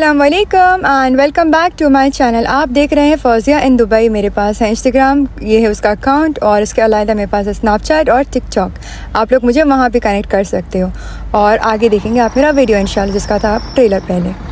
Aslam and welcome back to my channel आप देख रहे हैं फौजिया इन दुबई मेरे पास है इंस्टाग्राम ये है उसका अकाउंट और इसके अलावा मेरे पास है स्नैपचैट और टिकटॉक आप लोग मुझे वहाँ भी कनेक्ट कर सकते हो और आगे देखेंगे आप मेरा वीडियो इन जिसका था आप ट्रेलर पहले।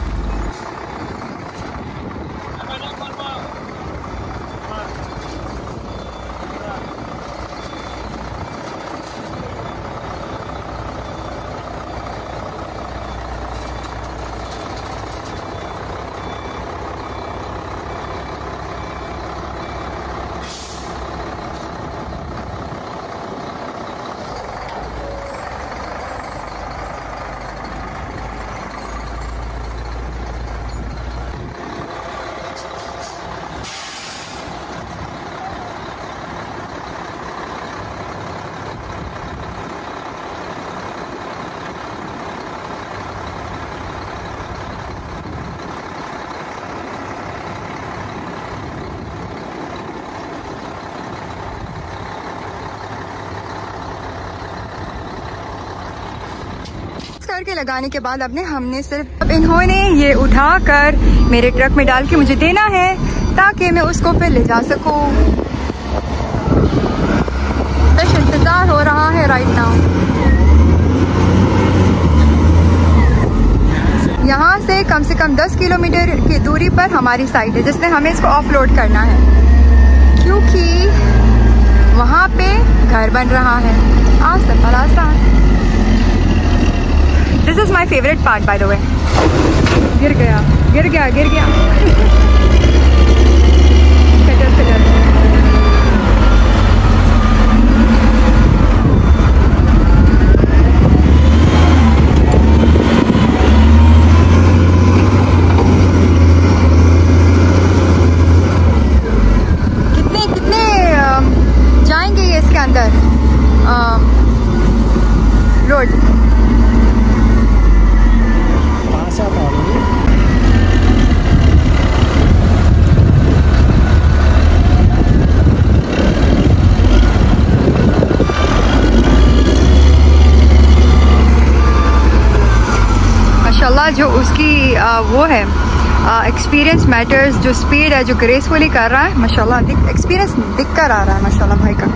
करके लगाने के बाद अपने हमने सिर्फ़, अब इन्होंने ये उठाकर मेरे ट्रक में डाल के मुझे देना है, ताकि मैं उसको फिर ले जा सकूँ। बस इंतज़ार हो रहा है राइट नाउ यहाँ से कम से कम 10 किलोमीटर की दूरी पर हमारी साइट है जिसमें हमें इसको ऑफलोड करना है। क्योंकि वहाँ पे घर बन रहा है। सफ़र आसान this is my favourite part by the way गिर गया गिर गया गिर गया। जाएँगे इसके अंदर? रोड। माशाल्लाह जो उसकी आ, वो है एक्सपीरियंस मैटर्स जो स्पीड है जो ग्रेसफुली कर रहा है माशाल्लाह एक्सपीरियंस दिख कर आ रहा है माशाल्लाह भाई का।